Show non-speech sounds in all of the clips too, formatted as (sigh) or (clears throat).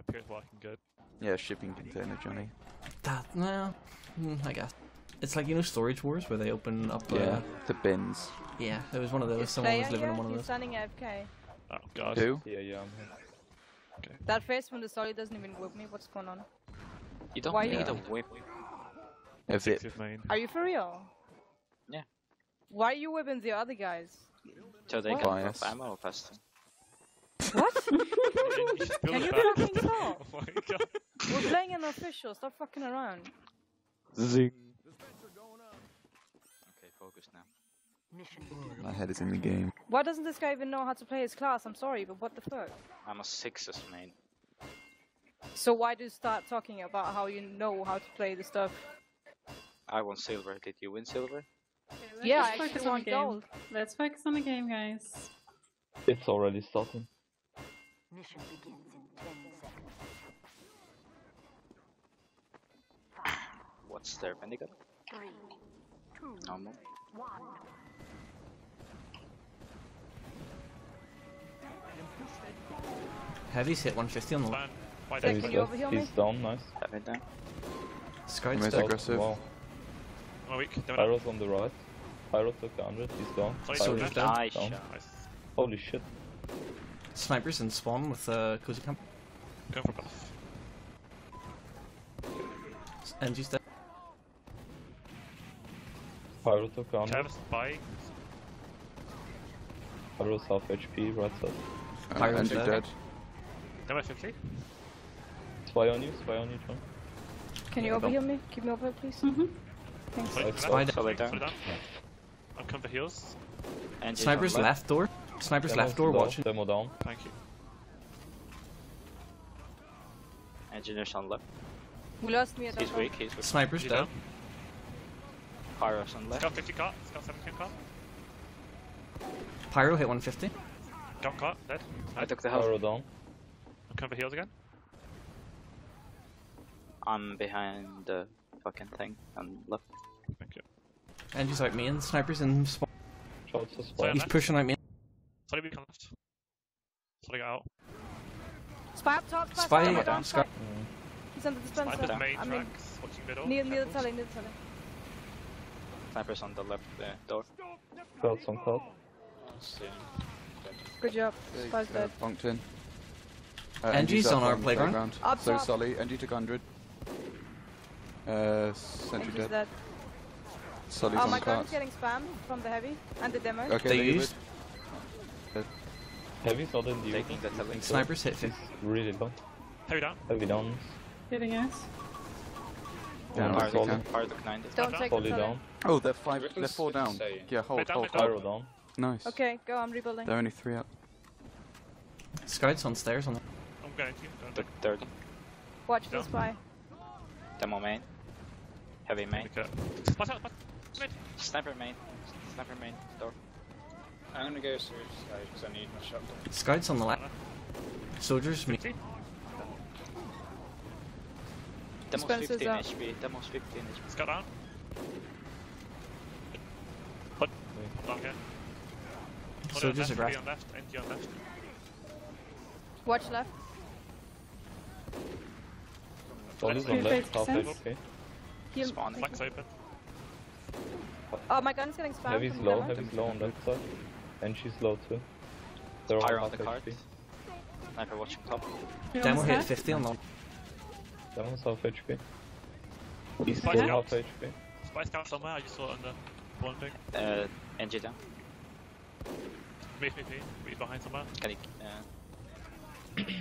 Up here is working good. Yeah, shipping container, Johnny. That no, mm, I guess it's like you know Storage Wars where they open up. Yeah, Uh, the bins. yeah, it was one of those. Is Someone was Player living in one of He's those. standing AFK. Oh god. Who? Yeah, yeah, I'm here. That face when the solid doesn't even whip me. What's going on? You don't Why need you- a whip. A VIP. is main. Are you for real? Yeah. Why are you whipping the other guys? So they What? can Bias. have ammo faster. What? You should build Can you fucking (laughs) stop? Oh my god. We're playing an official. Stop fucking around. Zing. Okay, focus now. My head is in the game. Why doesn't this guy even know how to play his class? I'm sorry, but what the fuck? I'm a sixes main. So why do you start talking about how you know how to play the stuff? I won silver. Did you win silver? Yeah, I Let's focus actually on the game. gold. Let's focus on the game, guys. It's already starting. Mission begins in 10 seconds. What's their Bendigo? Three, two, Normal. one. Heavy's hit 150 on the left. Man, why Zach, He's you dead. me? Down, nice. Have it down. Scout's Most dead. aggressive. Wow. I'm weak. Pyro's on the right. Pyro took 100, he's down. Sorry, Pyro's Soldier's. Nice down. Nice. Holy shit. Snipers and spawn with uh, cozy camp. Going for buff. NG's dead. Pyro took 100. Travis, bye. Pyro's half HP, right side. Uh, Pyro's dead. dead. Damn it, 50. Spy on you, spy on you, John. Can you Yeah, overheal me? Keep me over, please. Mm-hmm. Thanks. Solid Like down. Down. Solid. I'm coming for heals. Engine Snipers on left door. Snipers Demo's left door low, watching. Demo down. Thank you. Engineers on left. We lost me at He's weak. He's weak. Snipers dead. down? Pyro's on left. Scout 50 caught. Scout 17 caught. Pyro hit 150. Got caught. Dead. I took the health. Pyro down. I'm coming for heals again. I'm behind the fucking thing on left. Thank you. like me and Snipers in spawn. Shots for spy. Sorry, He's pushing out main. Sorry, we can left. Sorry, got out. Spy up top, spy, Spy spy, down, down, Sky. spy. He's on the dispenser. Sniper's main I mean, tracks. Watching middle. near, near the Shambles. telly, near the telly. Snipers on the left uh, door. Shots on top. Good job. Big, Spy's uh, dead. Bunked in. Uh, NG's up on our playground. Up so top. Solly, NG took 100. Uh, Sentry dead. dead. Solly's Oh, on my cart. gun's getting spammed from the heavy and the demo. Okay, They leave used. It. Heavy's not in the Taking open. the telly. Snipers hit 50. Really low. Heavy down. Heavy down. Hitting us. Down, Yeah, if you solid. can. Pyro took 90. Don't take the Solid telly. down. Oh, they're five. They're four down. Yeah, hold, Wait, down, hold, wait, down. hold. Pyro down. Nice. Okay, go, I'm rebuilding. They're only three up. Scouts on stairs on the. I'm going to you. 30. Watch Down. the spy. Demo main. Heavy main. take it. Out, splash. Mid. Sniper main. Sniper main. Door. I'm gonna go search side because I need my shotgun. Scouts on the left. Soldiers me. 50. Demo's Spencer's 15 up. HP. Demo's 15 HP. Scout down. Put. Down here. Put on Soldiers left, aggressive. NG on left. NG on left. Watch left. Solid Two on left, half fifty HP. Heal. Spawning. Flank's open. Oh, my gun's getting spammed Heavy's from low, demo. heavy's low on left side. And she's low too. They're all Pyro on half the cart. HP. Sniper watching top. Who Demo hit that? 50 on the. Demo's half HP. He's Spy full scouts. half HP. Spy scout somewhere. I just saw it on the one thing. Uh, NG down. Me, me, me. He's behind somewhere. Can he, uh, (coughs)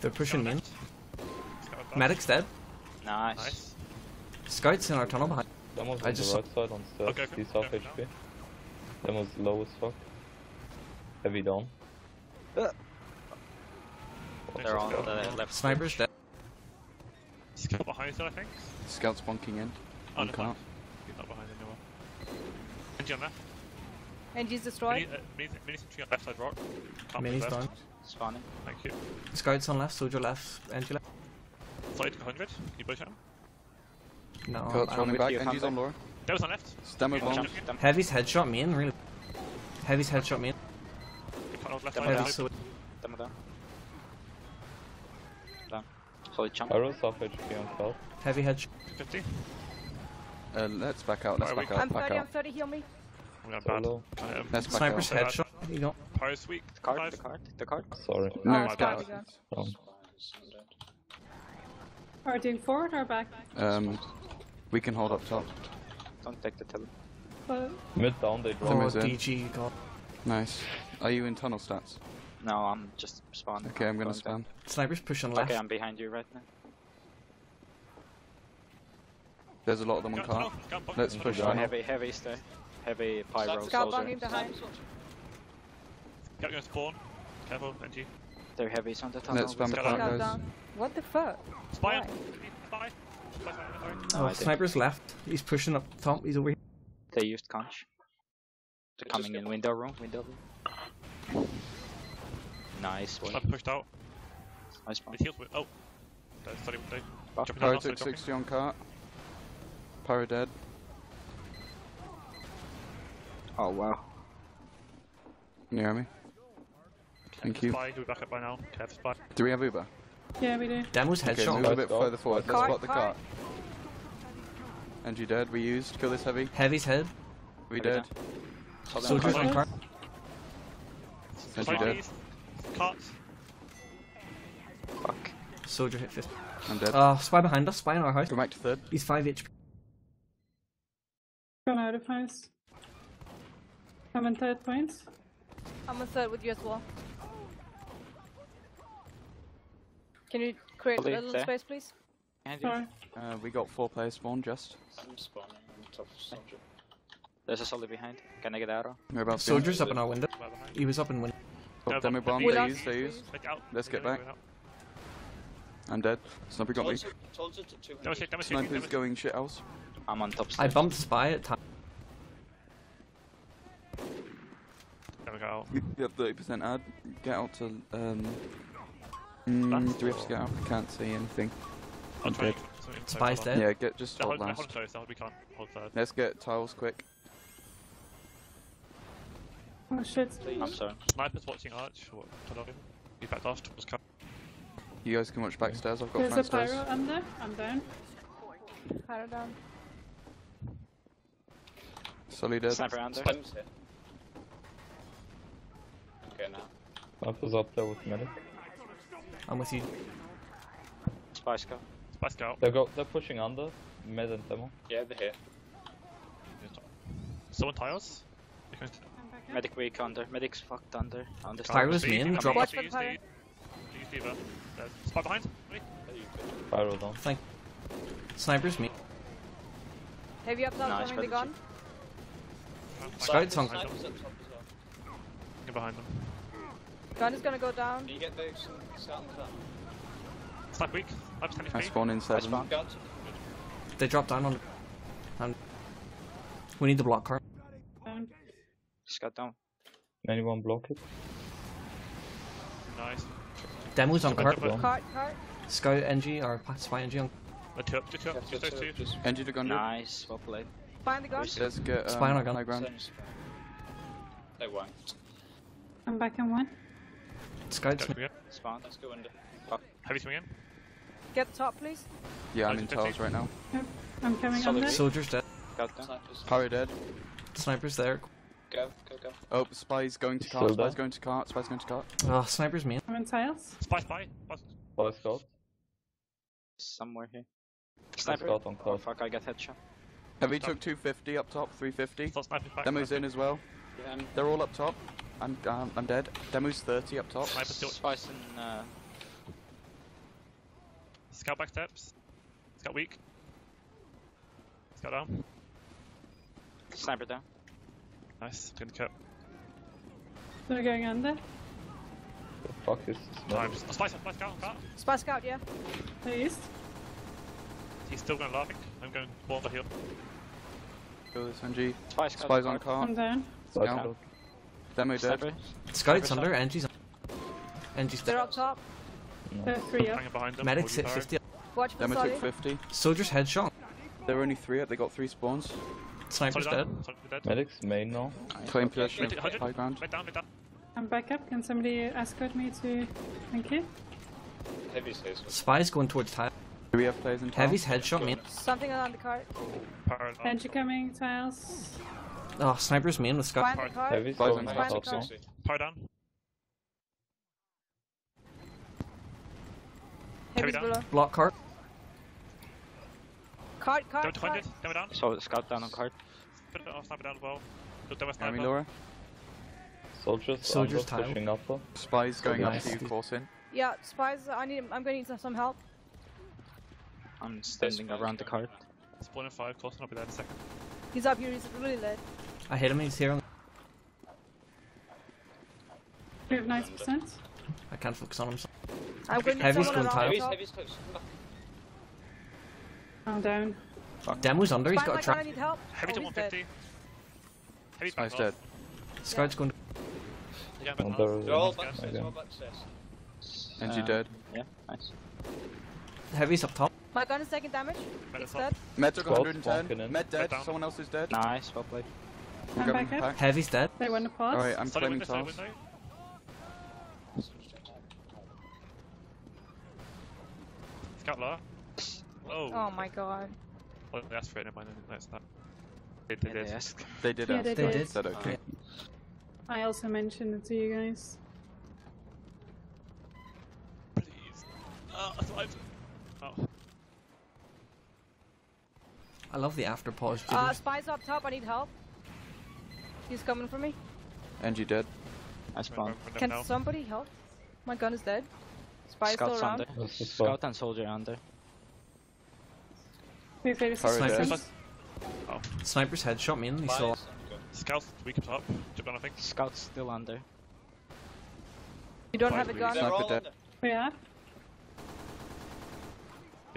They're pushing main. Scout. Medic's dead. nice. Nice. Scouts in our tunnel behind. Demo's I on just the right side on stairs. Okay, okay, He's half okay, HP. Demo's low as fuck. Heavy down. They're on the left. Snipers dead. Scout behind still, I think. Scouts bunking in. Oh, On no, cart. He's not behind anymore. NG on left. NG's Mini, destroyed. uh, mini, mini sentry on left side rock. Can't Mini's left. down. Spawning. Thank you. Scouts on left. Soldier left. NG left. Slide to 100. Can you push him? No. Cart's I'm- running back. you, NG's Hunter. On Laura. On left. Demo bomb. jump, jump. Heavy's headshot main. Really. Heavy's headshot main. Good cut out left Demo. Heavy down. down. Solid jump. Pyro's off HP on cloud. Heavy head. 50. Uh, let's back out. Let's back out. I'm Back 30, I'm out. 30, heal me. I'm going So bad. low. Can't hit him. Let's back Sniper's out. headshot. You know. Pyro's weak. The card, the card, the card. Sorry. No, Oh, it's it's down. Down. Are we doing forward or back? Um, we can hold up top. Don't take the tele. Mid down, they drop. Oh, Timber's in. DG, God. Nice. Are you in tunnel stats? No, I'm just spawning. Okay, I'm gonna Going down. spam. Sniper's pushing left. Okay, I'm behind you right now. There's a lot of them on Got cart. tunnel, got bunker, Let's push Oh, tunnel. heavy, heavy stay. Heavy pyro Scout soldier. banging behind. Got going spawn. Careful, NG. They're heavies on the tunnel. Let's spam the Scout guys. What the fuck? Spy Why? him. Spy. Spy, sorry. No, Oh, sniper's left. He's pushing up top. He's over here. They used conch. They're coming in window room, window room. Nice one. Sniper pushed out. Nice one. It with. Oh. That's 30 day. Buff. Jumping Pyro down, sorry, took 60 on cart. Pyro dead. Oh wow. Can you hear me? Thank you. Spy, he'll be back up by now. Kev, spy. Do we have Uber? Yeah, we do. Demo's Okay, headshot. move a bit Cart. further forward. Let's Cart, spot the cart. cart. NG dead. We used. Kill this heavy. Heavy's head. We Heavy dead. Hold on, Soldiers hold on on. cart. NG Spy, dead. please. Carts. Fuck. Soldier hit 50. I'm dead. Uh, spy behind us. Spy in our house. Go back to third. He's 5 HP. Gone out of house. I'm in third points. I'm on third with you as well. Can you create a little there. space, please? Behind you. Sorry. Uh, we got four players spawn just. I'm spawning on top of soldier. There's a soldier behind. Can I get arrow? We're about Soldier's up in our window. He was up in window. Oh, demo bomb. We They use. They use. Let's get back. I'm dead. Sniper got me. Soldier, soldier to 200. Demo shake, demo shake, Sniper's going shit house. I'm on top I bumped Spy at time. Demo go out. You have 30% ad. Get out to. Um, mm, do we have to get out? I can't see anything. I'll try dead. and- Spy's dead. Yeah, get just Yeah, hold hold, hold last. close, hold- we can't hold third. Let's get tiles quick. Oh shit. I'm sorry. Sniper's watching Arch. What? Hold on. He's back last. Was cut. You guys can watch backstairs. I've got There's a pyro stairs. under. I'm down. Pyro down. Solly dead. Sniper under. Stem's. Okay, now. Sniper's up there with medic. I'm with you. Spy scout. Spy scout. They go. They're pushing under. Mid and demo. Yeah, they're here. Someone tiles? You can- I'm back up. Medic weak under. Medic's fucked under. Under. Pyro's See, main, come drop- in, Watch for the see, pyro. see, see, Fever. There's Spy behind. Me. There. Pyro down. Thank. Sniper's me. Heavy up top, Nice throwing the gun. Uh, Scout's on. Sniper's up top as well. Get behind them. Gun is gonna go down. Can you get the scout on top? Snipe weak. I'm standing I spawn in I seven. spawn. They dropped down on. And we need the block cart. Down. Scout down. Anyone block it? Nice. Demo's on cart. Down. Cart, cart. Scout NG or Spy NG on. The two up, the two up. Just those two. Just NG to gun. Nice. Well played. Find the gun. Where's- Let's get Spy on our um, gun. ground. They won't. I'm back on one. Scout's Scout me. swing in. Spawn. Let's go under. Heavy swing in. Get top, please. Yeah, I'm in Nice, tiles right now. I'm coming Solid. under. Soldier's dead. Scout down. Snipers. Pyro dead. Sniper's there. Go, go, go. Oh, Spy's going to cart. Still Spy's going to cart. Spy's going to cart. Oh, Sniper's main. I'm in tiles. Spy, spy. Spy. Spy scout. Somewhere here. Sniper. Sniper. Scout on Oh cloud. fuck, I got headshot. Heavy took 250 up top. 350. Stop sniping. Demo's in as well. Yeah, I'm They're all up top. I'm um, I'm dead. Demo's 30 up top. Sniper still. Spice and uh, Scout back steps. Scout weak. Scout down. sniper down. Nice. Good cut. They're going under. The fuck is this Time. medic? Oh, spy, spy, scout, cut. Spy scout, yeah. They're. He's still going laughing. I'm going more the hill. Kill this NG. Spy scout. Spy's on card. cart. I'm down. Spy Scout. Scout. Demo dead. Sniper. Scout's Sniper under. NG's on. NG's They're up top. They're three up. Hanging behind them. Medic's hit 50. Watch Demo took 50. Soldier's headshot. There were only three up. They got three spawns. Sniper's Solid dead. dead. Medic's main now. Claim possession of high ground. Mid down, mid down. I'm back up. Can somebody escort me to... Thank you. Heavy stays Spy's going towards tile. Do we have players in town? Heavy's headshot me. Something on the cart. Power on. Benji coming, tiles. Oh, sniper's main with Scott. Find the card. Heavy Spies going on top top. now. 60. Power down. Below. Block cart. Card, Down card, to card. 100. Demo down. So scout down on card. Put it off, sniper down as well. Good demo Enemy sniper. Laura. Soldiers, Soldiers under, pushing upper. Spies going up to you, force in. Yeah, spies. I need. I'm gonna need some help. I'm standing around the fine. card. Spawn in 5, close enough, I'll be there in a second. He's up here. He's really lit. I hit him. He's here. We have 90%. I can't focus on him. so- I'm gonna need Heavy's going around. Heavy's, heavy's close. Come back. I'm down. Fuck. Demo's under. he's got a my God, I trap. need help. Heavy to Oh, dead. 150. Heavy's Spies back dead. off. Scout's going. They're going back Under. They're all Again. backstairs, they're all backstairs. Engie Uh, dead. Yeah, nice. Heavy's up top. My gun is taking damage. Med is dead. Med took 110. walking. Med dead. Someone else is dead. Nice, well played. I'm I'm back up. pack. Heavy's dead. They want to pause. Alright, I'm Solid claiming window, window. Scout lower. Oh. Oh my god. Oh, they asked for it, never mind. No, it's not. They, they Yeah, did. they did Yeah, ask. they They did. did. Said okay. I also mentioned it to you guys. Please. Oh, I survived. Oh. I love the after pause. Uh, spies up top. I need help. He's coming for me. Engie dead. I spawned. Can somebody help? My gun is dead. Spy is still around. under. That's the spot. Scout and soldier under. We have 86 Alright, Sniper. Oh. Sniper's headshot main. He's still. Bias, good. Scouts, weak up top. Jump down, I think. Scout's still under. You don't Fine, have a gun. They're Sniper all dead. under. We. Yeah,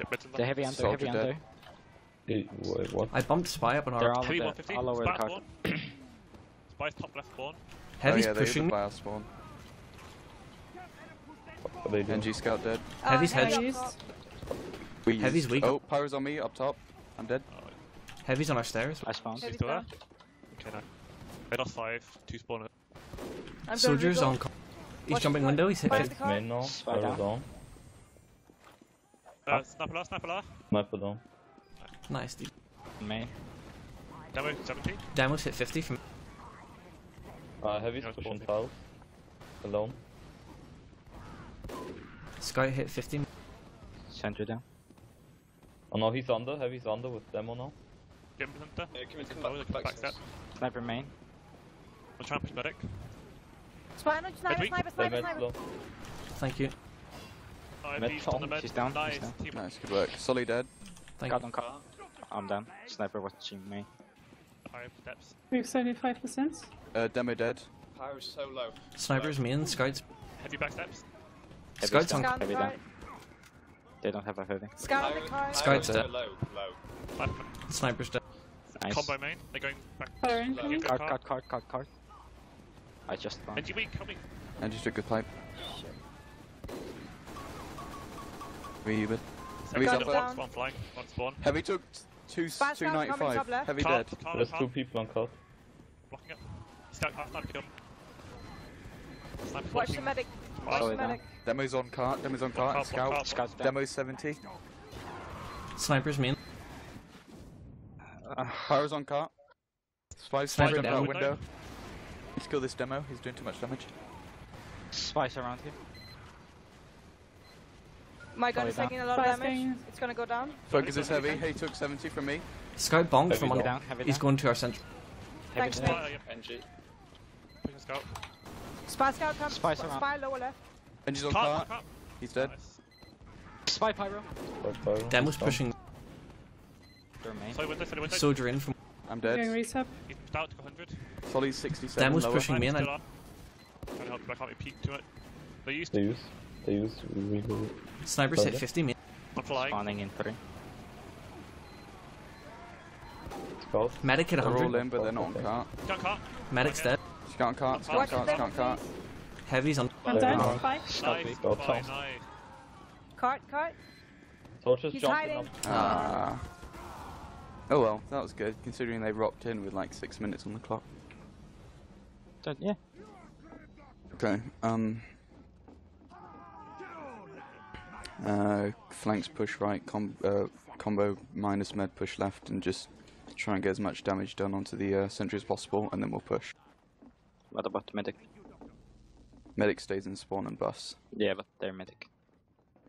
bed's in The heavy under, Soldier heavy dead. under. Hey, Wait, what? I bumped Spy up on our. They're our. all, Heavy under, 150. all over the Spy (clears throat) card. top left spawn. Heavy's oh, yeah, they pushing the me. spawn. What are they doing? Engie scout dead. Uh, Heavy's heavy head- up top. We Heavy's weak. Oh, pyro's on me up top. I'm dead. Heavy's on our stairs. I spawned. Heavy still there? Okay, no. Red off 5, 2 spawn. I'm Soldiers on. co- He's Watch jumping window. He's hit. Fire 50. the card. Main now. Spy Pyro down. down. Uh, sniper lower, sniper lower. Sniper down. Nice. Dude. Main. Demo 70. Demo's hit 50 from. Uh, heavy's Yeah, it's pushing pushing. tiles. Alone. Scout hit 50. Center down. Oh no, he's under. Heavy's under with demo now. Jump in there. Yeah, come in, come back, they back, back step. Sniper main. We'll try and push medic. Spy, no, sniper, weak. sniper, They sniper, med sniper. slow. Thank you. Oh, Med beast top. on the med. She's down, Nice. she's down. Team Nice, good work. Solly dead. Thank Scout you. on card. I'm down. Sniper watching main. 5 steps. We have 75%. Uh, demo dead. Pyro's so low. Sniper's main. Scouts. Heavy back steps. Heavy Scout's on. Scout on the Heavy down. card. They don't have a heavy. Scout on the Pyro- card. Dead. so low, low. Sniper's dead. Nice. Combo main. They're going back. Fire incoming. Card, card, card, card, card. I just spawned. Engie weak, coming. Engie took good pipe. Where you been? Heavy Heavy's up one, there. one flying, one spawn. Heavy took two, Scout coming top 295. Heavy dead. There's two people on card. Blocking up. Scout card, sniper kill. Sniper Watch the medic. Watch the oh, medic. Demo's on cart. Demo's on Block cart. card, block Scout. Scout's down. Demo's 70. Sniper's main. Uh, Pyro's on cart. Spies Sniper jumping out a window. Let's kill this demo. He's doing too much damage. Spies around here. My gun Sorry, is taking a lot of Spies damage. going- It's gonna go down. Focus is heavy. He took 70 from me. Scout bonked Heavy from down. under. Down, heavy He's down. going to our center. Heavy Thanks, down. mate. Fire, yeah. NG. Pushing scout. Spy scout comes. Spy, around. spy lower left. Engie's on Cart, cart. cart. He's dead. Nice. Spy pyro. But Pyro. Demo's down. pushing They're main. Window, solid window. soldier in from. I'm dead. Doing dead. resub. He's down to 100. Solly's 67. Demo's lower. pushing me and up. Trying to help, but I can't be peeked to it. They used They use. They use really. Sniper's hit 50 main. I'm flying. Spawning in three. Scout. Medic hit They're all 100. in, but they're not on cart. Medic's dead. Scout on cart. Scout on Watch the cart. medic, Scout on cart. please. Heavy's on. I'm Fire down. down. Spike. Nice. Go Fine, top. nice. Cart, cart. Soldiers He's jumping hiding. up. Ah. Oh well, that was good, considering they rocked in with like six minutes on the clock. So, yeah. Okay, um... Uh, flanks push right, com- uh, combo minus med push left, and just try and get as much damage done onto the uh, sentry as possible, and then we'll push. What about the medic? Medic stays in spawn and bus. Yeah, but they're medic.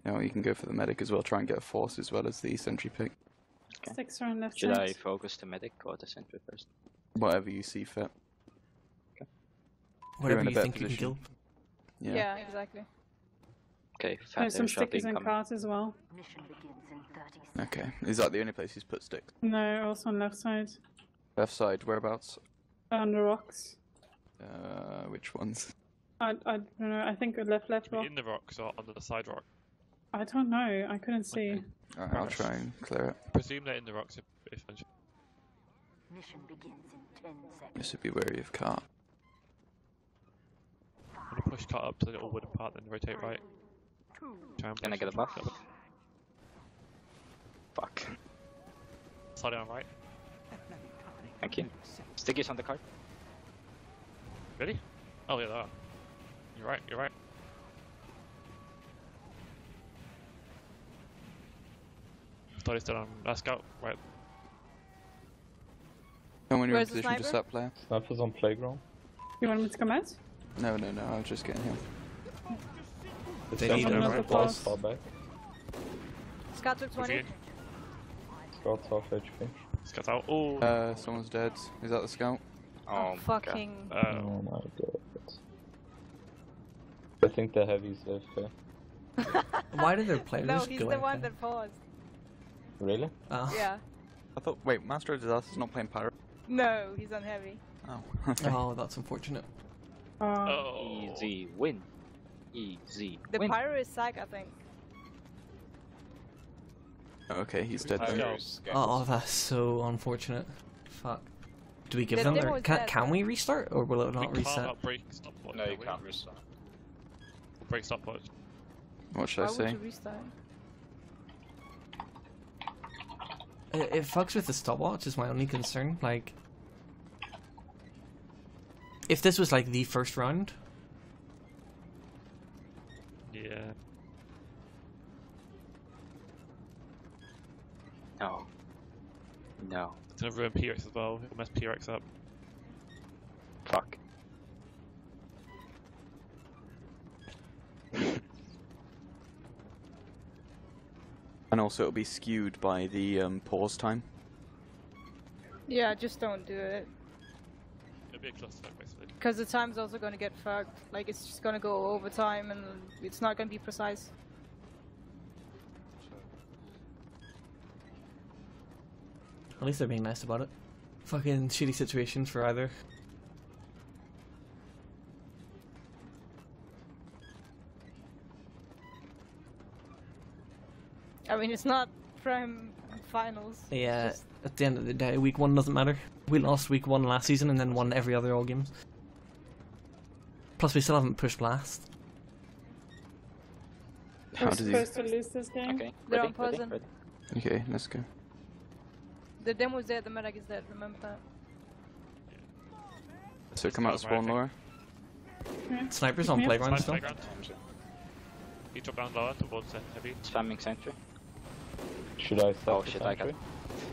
You know, you can go for the medic as well, try and get a force as well as the sentry pick. Six are on left Should side. I focus the medic or the sentry first? Whatever you see fit. Whatever in a you better think you can position. kill. Yeah. Yeah, exactly. Okay, There's Phantom some shot stickers and incoming. cars as well. Mission begins in 30. Okay. Is that the only place he's put sticks? No, also on left side. Left side, whereabouts? On the rocks. Uh, which ones? I, I don't know. I think left, left Should rock. in the rocks or under the side rock. I don't know. I couldn't see. Okay. Alright, I'll try and clear it. Presume they're in the rocks if, if Mission begins in 10 seconds. Just to be wary of cart. I'm gonna push cut up to the little wooden part, then rotate right. Try and Can I get a buff? cut up. Fuck. Slide on right. Thank you. Stickies on the card. Ready? Oh yeah, they are. You're right. You're right. Study's still on last scout. Right. And when you're in Where's the position to sniper? sap player? Sniper's on playground. You want me to come out? No, no, no, I'll just getting him. The They need another is far, pass. far back. Scott took 20. Scout's half HP. Scout out. Oh. Uh, someone's dead. Is that the scout? Oh, my God. fucking. Uh, Oh my god. I think the heavy's left there. (laughs) Why did their players no, go he's the out one there? that paused. Really? Oh. Yeah. I thought. Wait, Master of Disaster's not playing pirate. No, he's on heavy. Oh. okay. oh, (laughs) that's unfortunate. Uh, oh. Easy win. Easy The win. pyro is psych, I think. Okay, he's dead Let's then. go. Pyro's going Oh, that's so unfortunate. Fuck. Do we give The them demo their... Can, can we restart, or will it We not can't reset? not break stopwatch. No, you we? can't restart. Break stopwatch. What should Why I say? It, it fucks with the stopwatch is my only concern. Like, if this was like the first round, Yeah. No. No. It's gonna ruin PRX as well. It'll mess PRX up. Fuck. (laughs) And also, it'll be skewed by the um, pause time. Yeah, just don't do it. It'll be a cluster basically. Because the time's also gonna get fucked. Like, it's just gonna go over time and it's not gonna be precise. At least they're being nice about it. Fucking shitty situations for either. I mean, it's not prime finals. Yeah, just- at the end of the day, week one doesn't matter. We lost week one last season and then won every other all games. Plus, we still haven't pushed last. How we're does he? to lose this game. Okay. They're Ready? on Ready? Ready? Okay, let's go. The demo's dead, the medic is dead, remember that. So come out of spawn, think. Laura. Hmm? Snipers on playground Side still. playground. He dropped down lower towards the heavy. Spamming sentry. Should I step Oh the shit, I got sentry?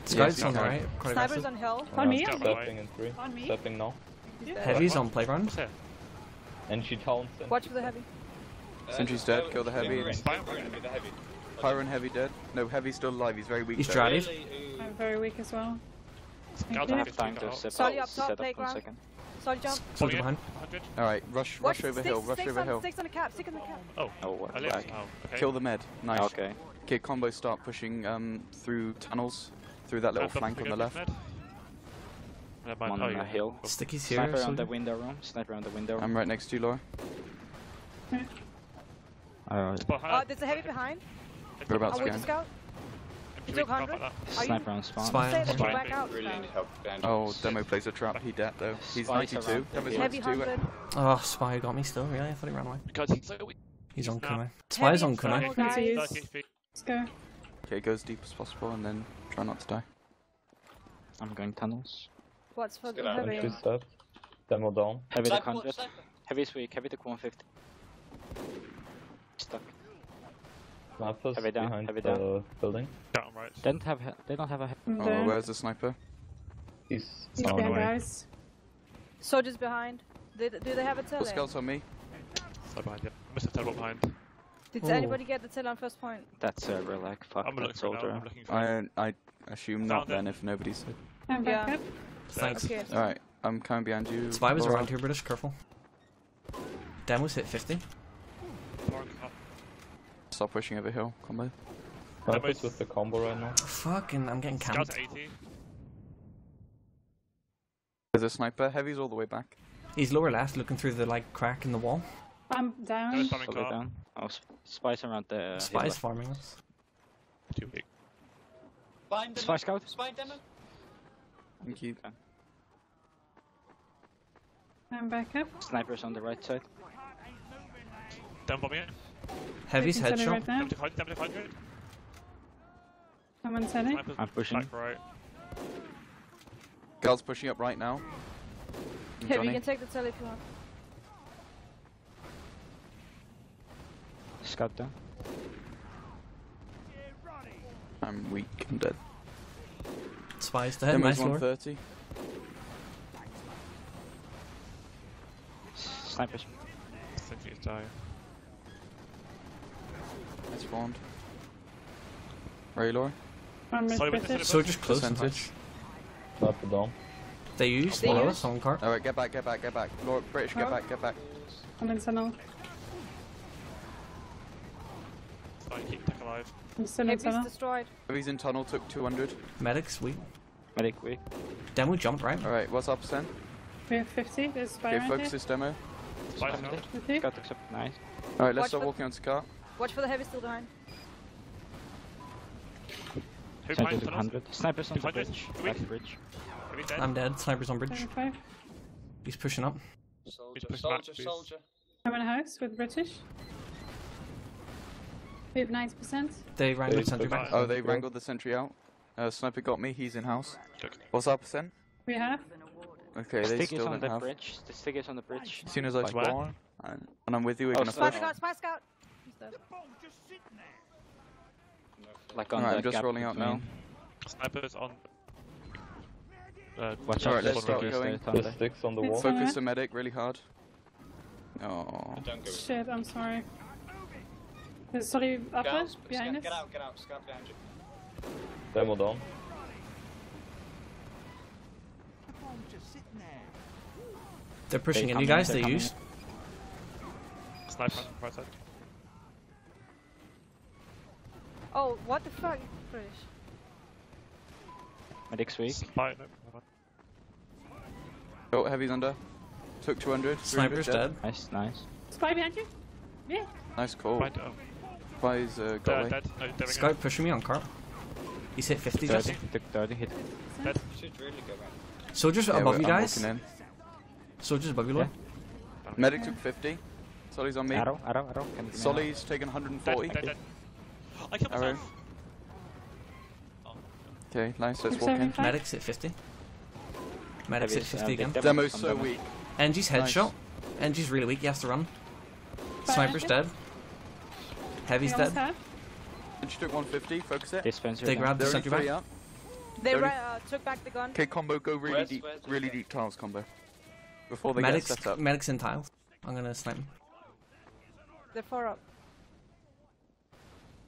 Scouts Yes, on right. Quite Sniper's aggressive. on hill. On me, Scout on me. Stepping in three. On me. Stepping now. Heavy's on playground. And she taunts. Watch for the heavy. Sentry's dead, kill the heavy. We're Spy on gonna be the heavy. Pyro and Heavy dead. No, Heavy's still alive. He's very weak. He's though. I'm very weak as well. Scout you. I have time to set, Sorry, up, up set up one playground. second. Sorry, jump. Soldier behind. All right, rush, Watch rush over sticks, hill, rush sticks over on, hill. Sticks on the cap, stick on the cap. Oh, Oh, what? I live. Oh, okay. Kill the med. Nice. okay. Okay, combo start pushing um through tunnels, through that little flank on the left. Ned. Never mind. One Oh, on yeah. a hill. Cool. Sticky's here. Sniper on the window room. Sniper on the window room. I'm right next to you, Laura. Uh, Oh, there's a heavy behind. Whereabouts I want again? to scout. He took 100. Sniper on spawn. Spy Say on that you spawn. back out. Really need help Oh, demo plays a trap. He dead though. He's 92. Demo's 92. Oh, Spy got me still, really? I thought he ran away. Because he's so weak. He's on Nah. Kunai. Spy's on and Kunai. small Can see guys. you. 30 feet. Let's go. Okay, go as deep as possible and then try not to die. I'm going tunnels. What's for the Get out. heavy? Sentry's dead. Demo down. Heavy to 100. Heavy is weak. Heavy to 150. Stuck. Snipers Heavy down, behind heavy the down. building. Down on right. They don't have. he- They don't have a. he- Oh, there. where's the sniper? He's He's on the behind guys. Soldiers behind. They, do they have a Got tele? scouts on me. Side behind you. Must have teleport behind. Did Oh. anybody get the tele on first point? That server like fuck I'm that looking for it now. soldier. I'm looking for. I I assume Down not there. then if nobody's. I'm back Yeah. up. Thanks. Okay. Alright, I'm coming behind you. Spy was around here, British. Careful. Demo's hit 50. Lauren, up. Stop pushing over hill, combo. Snipers with the combo right now. Fucking, I'm getting Scouts camped. 80. There's a sniper. Heavy's all the way back. He's lower left, looking through the like crack in the wall. I'm down. it's bombing Fully down. Oh, s- spies around the. Uh, Spy's farming us. Too weak. Spine Spy scout. Spine demo. Thank you. I'm back up. Snipers on the right side. Down bombing it. Heavy's headshot. Right now. Down to find, down to. I'm on tele. I'm pushing. Back right. Girls pushing up right now. Heavy, Johnny. you can take the tele if you want. Scout down. I'm weak. I'm dead. Spy's the head. Demo's Nice lore. 130. Snipers. Sentry is dying. I spawned. Ray Laura. I'm with Sorry, but British. this Soldiers close and Percentage. touch. Sniper down. They use They below use? us on cart. Alright, get back, get back, get back. Laura, British, get Oh. back, get back. I'm in tunnel. Fine, keep tech alive. I'm still in Heavy's tunnel. destroyed. Heavy's in tunnel, took 200. Medics, we. Medic weak. Demo jumped right. Alright, what's up, percent? We have 50. There's spy Okay, right focus here. this demo. Spy Spy scout. medic. With you. Scout accept. Nice. Alright, let's Watch start for- walking onto car. Watch for the heavy still behind. Who Sentry behind 100. Snipers on the bridge. Back bridge. Dead. I'm dead. Sniper's on bridge. 25. He's pushing up. Soldier, push back, soldier, please. soldier. I'm in a house with British. We have 90%. They ran They with sentry back. Oh, they wrangled the sentry out. Uh, sniper got me, he's in house. What's up, percent? We have. Okay, The they stick is still on don't the have. bridge. The stick is on the bridge. As soon as I Like where? spawn, and, and I'm with you, we're Oh, gonna Spy push. scout, spy scout! He's dead. Like on Alright, the I'm just rolling out now. Snipers on. Uh, Watch Alright, out, let's the start going. The sticks on the It's wall. fine. Focus the medic really hard. Oh, Shit, I'm sorry. There's Solly upper Girls, behind scout, us. get out, get out. Scout behind you. Demo down. They're pushing They in. You guys, they're they use. sniper on right side. Oh, what the fuck? British. Medic's weak. Spy. No, oh, heavy's under. Took 200. Sniper's dead. Nice, nice. Spy behind you. Yeah. Nice call. Behind, oh, Spy's uh, got dead, away. dead. No, there we Scout pushing me on cart. He's hit 50 just. 30. Took 30. Hit. Dead. Should really go back. Soldiers Yeah, above you I'm guys. Soldiers above you, Lloyd. Medic took 50. Solly's on me. Arrow, arrow, arrow. Can you give me an arrow? Solly's taken Dead, 140. dead, dead. I killed Arrow. myself. Okay, nice, let's walk in. seven, five. Medics hit 50. Medics hit Heavy's, uh, 50 again. Demo's so demo. weak. Engie's Nice. headshot. Engie's really weak. He has to run. Sniper's dead. Heavy's dead. have. And she took 150, focus it. Dispenser. They down. grabbed the They're sentry back. up. They uh, took back the gun. Okay, combo, go really Where's- deep, where's really deep tiles combo. Before they Medics, get set up. medics in tiles. I'm gonna snipe him. They're far up.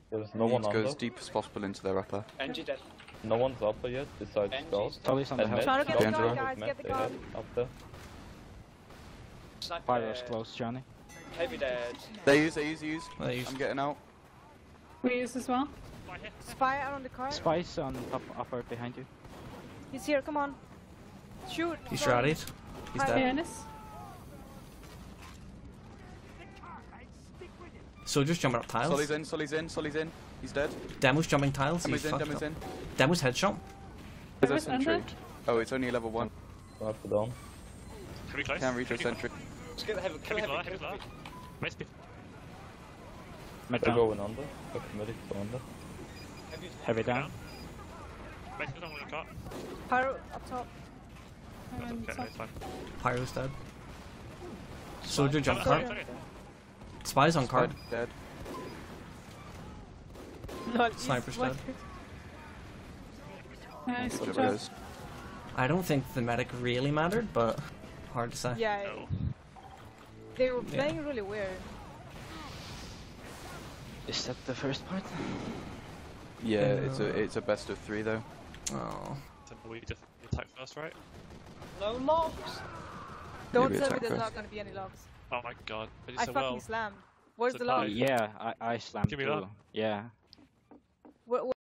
There's We no need one to go as deep as possible into their upper. NG dead. No one's upper yet besides NG's Scout. Solly's on the And house. Med. Trying to get the Don't gun, guys, get the Med gun. Up there. Fire is close, Johnny. Heavy dead. They use, they use, they use. They use- I'm getting out. We use as well. Spy out on the car. Spice on top upper behind you. He's here, come on. Shoot. He's sorry. shrouded. He's Hi. dead. Behind Soldiers jumping up tiles. Solly's in, Solly's in, Solly's in. He's dead. Demo's jumping tiles. Demo's He's in, Demo's up. in. Demo's headshot. There's a Demo's sentry. Oh, it's only level 1. Sniper down. Heavy close. Can't reach a Heavy sentry. Let's get the heavy. Kill Heavy heavy. lower, heavy heavy. Nice be- Med down. going under. Fuck, medics are under. Heavy. Heavy down. Nice, good on one cart. Pyro up top. I'm That's on okay, top. Pyro's dead. Soldier jump cart. Sorry, sorry. Spies on cart. Dead. Lol, Sniper's dead. Nice Good job, job. I don't think the medic really mattered, but hard to say. Yeah, No. they were Yeah. playing really weird. Is that the first part? Yeah, it's a Uh, it's a best of three though. Oh. So we attack first, right? No logs! Don't Maybe tell me there's first. not gonna be any logs. Oh my god. I did I so fucking well. slammed. Where's the bad. log? Yeah, I, I slammed Give me too. that. Yeah.